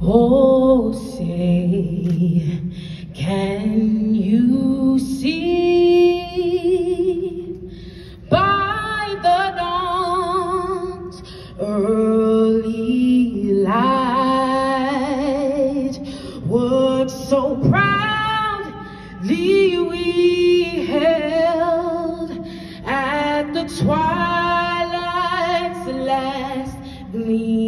Oh, say, can you see by the dawn's early light what so proudly we held at the twilight's last gleaming?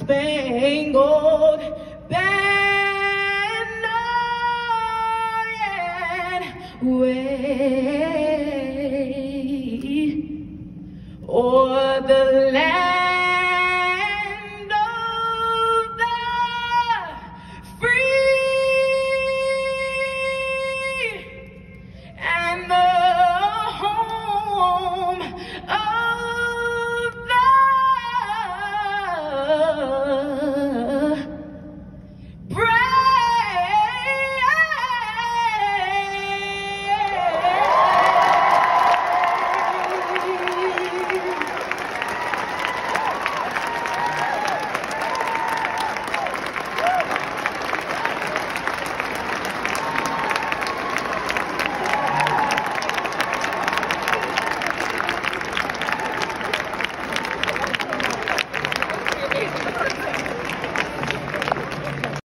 Spangled banner wave o'er the land? love.